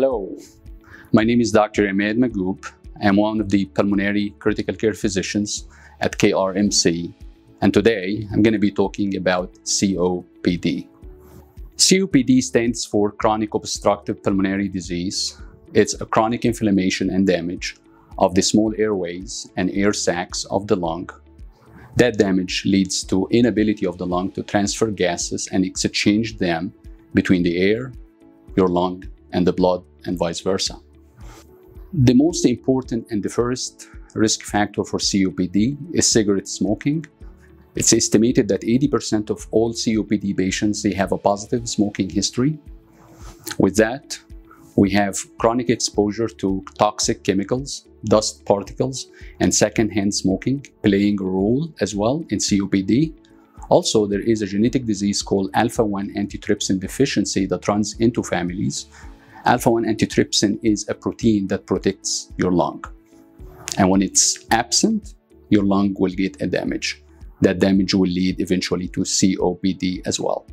Hello, my name is Dr. Ahmed Mahgoub. I'm one of the pulmonary critical care physicians at KRMC, and today I'm going to be talking about COPD. COPD stands for chronic obstructive pulmonary disease. It's a chronic inflammation and damage of the small airways and air sacs of the lung. That damage leads to inability of the lung to transfer gases and exchange them between the air, your lung, and the blood and vice versa. The most important and the first risk factor for COPD is cigarette smoking. It's estimated that 80% of all COPD patients, they have a positive smoking history. With that, we have chronic exposure to toxic chemicals, dust particles, and secondhand smoking playing a role as well in COPD. Also, there is a genetic disease called alpha-1 antitrypsin deficiency that runs into families Alpha-1 antitrypsin is a protein that protects your lung. And when it's absent, your lung will get a damage. That damage will lead eventually to COPD as well.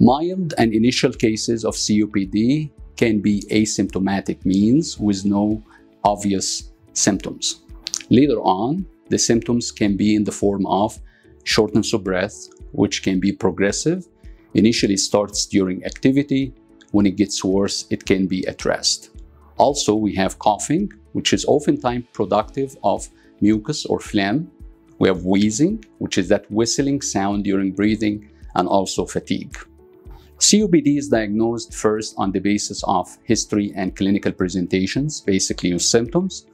Mild and initial cases of COPD can be asymptomatic means with no obvious symptoms. Later on, the symptoms can be in the form of shortness of breath, which can be progressive, initially starts during activity, when it gets worse, it can be addressed. Also, we have coughing, which is oftentimes productive of mucus or phlegm. We have wheezing, which is that whistling sound during breathing, and also fatigue. COPD is diagnosed first on the basis of history and clinical presentations, basically your symptoms.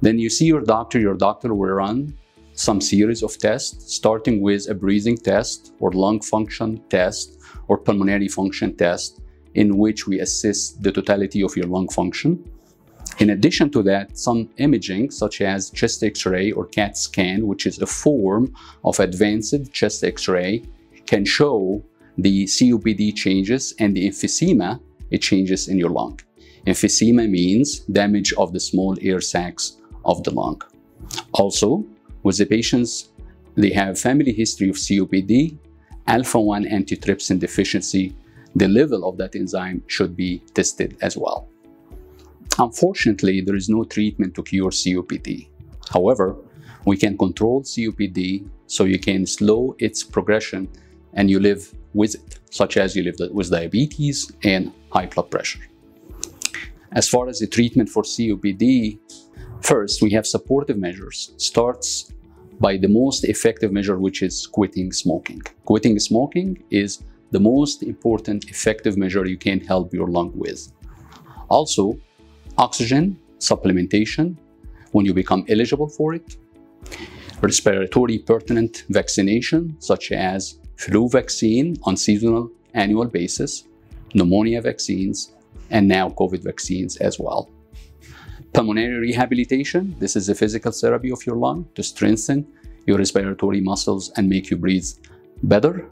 Then you see your doctor, your doctor will run some series of tests, starting with a breathing test or lung function test or pulmonary function test in which we assess the totality of your lung function. In addition to that, some imaging such as chest x-ray or CAT scan, which is a form of advanced chest x-ray, can show the COPD changes and the emphysema, it changes in your lung. Emphysema means damage of the small air sacs of the lung. Also, with the patients, they have family history of COPD, alpha-1 antitrypsin deficiency the level of that enzyme should be tested as well. Unfortunately, there is no treatment to cure COPD. However, we can control COPD so you can slow its progression and you live with it, such as you live with diabetes and high blood pressure. As far as the treatment for COPD, first we have supportive measures. Starts by the most effective measure, which is quitting smoking. Quitting smoking is the most important effective measure you can help your lung with. Also, oxygen supplementation when you become eligible for it, respiratory pertinent vaccination such as flu vaccine on seasonal annual basis, pneumonia vaccines, and now COVID vaccines as well. Pulmonary rehabilitation, this is a physical therapy of your lung to strengthen your respiratory muscles and make you breathe better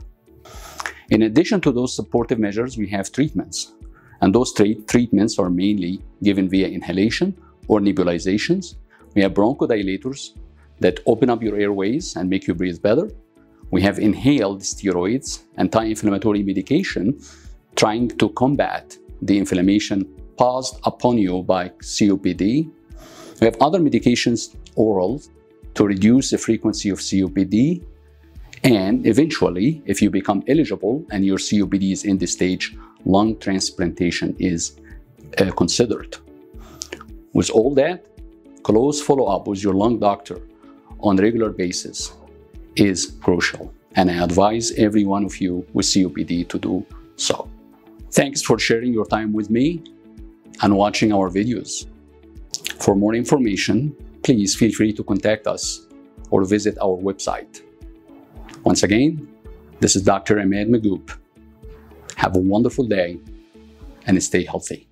in addition to those supportive measures, we have treatments. And those treatments are mainly given via inhalation or nebulizations. We have bronchodilators that open up your airways and make you breathe better. We have inhaled steroids, anti-inflammatory medication, trying to combat the inflammation caused upon you by COPD. We have other medications oral to reduce the frequency of COPD and eventually, if you become eligible and your COPD is in this stage, lung transplantation is uh, considered. With all that, close follow-up with your lung doctor on a regular basis is crucial. And I advise every one of you with COPD to do so. Thanks for sharing your time with me and watching our videos. For more information, please feel free to contact us or visit our website once again, this is Dr. Ahmed Mahgoub. Have a wonderful day and stay healthy.